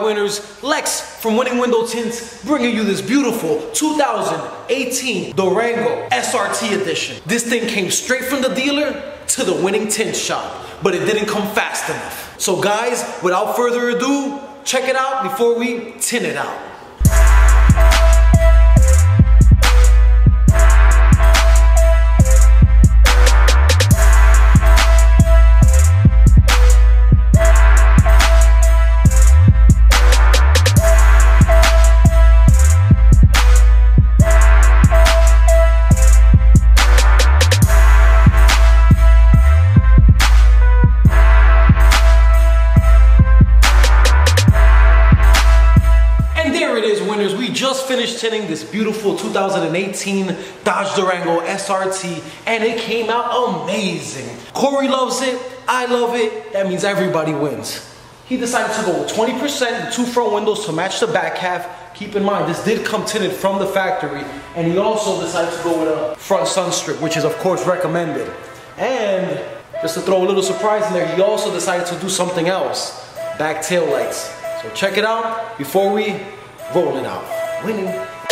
winners, Lex from Winning Window Tints, bringing you this beautiful 2018 Durango SRT edition. This thing came straight from the dealer to the Winning Tint shop, but it didn't come fast enough. So guys, without further ado, check it out before we tint it out. Just finished tinting this beautiful 2018 Dodge Durango SRT and it came out amazing. Corey loves it, I love it, that means everybody wins. He decided to go with 20% the two front windows to match the back half. Keep in mind, this did come tinted from the factory and he also decided to go with a front sun strip, which is of course recommended. And just to throw a little surprise in there, he also decided to do something else, back tail lights. So check it out before we rolling out, winning.